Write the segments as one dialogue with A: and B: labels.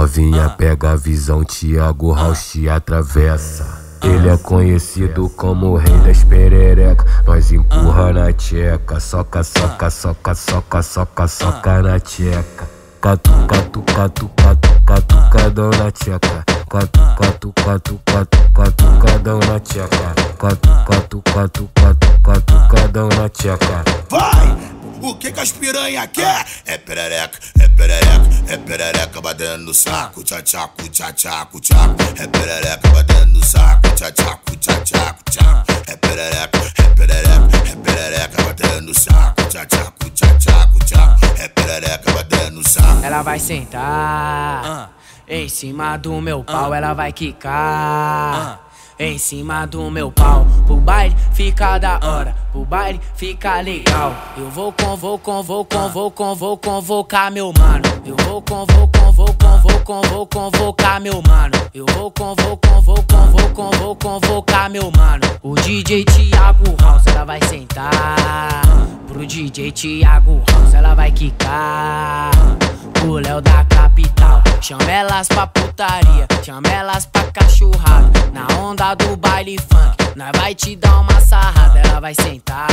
A: Novinha pega a visão, Thiago Rauch te atravessa. Ele é conhecido como o rei das perereca. Nós empurra na tcheca, soca, soca, soca, soca, soca, soca na tcheca. Catu, catu, catu, catu, catucadão na tcheca. Catu, catu, catu, catu, catucadão na tcheca. Catu, catu, catu, catu, catucadão na tcheca.
B: Vai! O que que as piranha quer? É perereca, é perereca, é perereca batendo no saco, tchachaco, tchachaco, tchaco. É perereca batendo no saco, tchachaco, tchachaco, tchaco. É perereca, é perereca, é perereca batendo no saco, tchachaco, tchachaco, tchaco. É perereca batendo no saco.
C: Ela vai sentar em cima do meu pau, ela vai quicar em cima do meu pau. Pro baile fica da hora, pro baile fica legal. Eu vou convocar, vou convocar, vou convocar meu mano. Eu vou convocar, vou convocar, vou convocar meu mano. Eu vou convocar, vou convocar, vou convocar meu mano. O DJ Thiago House, ela vai sentar. Pro DJ Thiago House, ela vai quicar. O Léo da capital, chama elas pra putaria, chama elas pra cachorrada. Na onda do baile funk, nós vai te dar uma sarrada, ela vai sentar.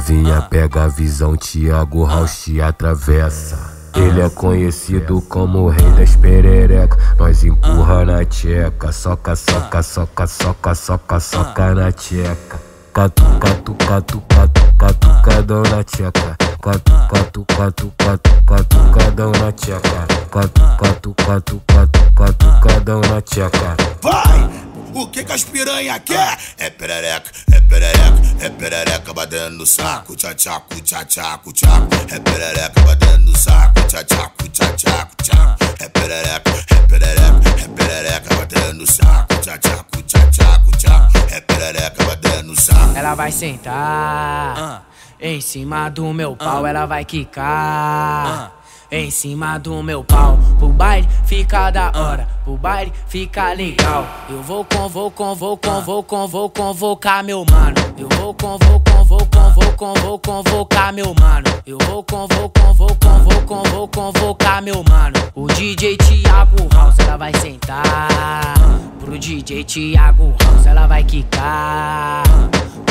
A: Novinha pega a visão, Thiago Rauch te atravessa. Ele é conhecido como o rei das perereca. Nós empurra na tcheca, soca, soca, soca, soca, soca, soca na tcheca. Catu, catu, catu, catu, catucadão na tcheca. Catu, catu, catu, catu, catucadão na tcheca. Catu, catu, catu, catu, catucadão na tcheca.
B: Vai! O que que as piranha quer? É perereca, é perereca, é perereca batendo no saco, tchachaco, tchachaco, tchaco. É perereca batendo no saco, tchachaco, tchachaco, tchaco. É perereca, é perereca, é perereca batendo no saco, tchachaco, tchachaco, tchaco. É perereca batendo no saco.
C: Ela vai sentar em cima do meu pau, ela vai quicar. Em cima do meu pau, pro baile fica da hora, pro baile fica legal. Eu vou convocar, vou convocar, vou convocar meu mano. Eu vou convocar, vou convocar, vou convocar meu mano. Eu vou convocar, vou convocar, vou convocar meu mano. O DJ Thiago House, ela vai sentar. Pro DJ Thiago House, ela vai quicar.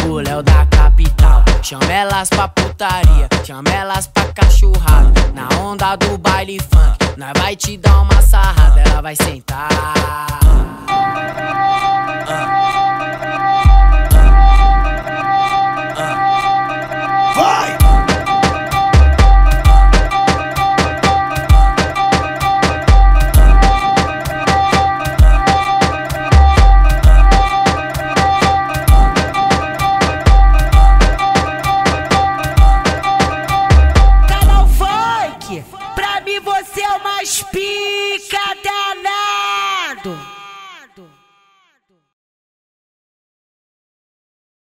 C: O Léo da capital, chama elas pra putaria, chama elas pra cachorrada. Na onda do baile funk, nós vai te dar uma sarrada, ela vai sentar.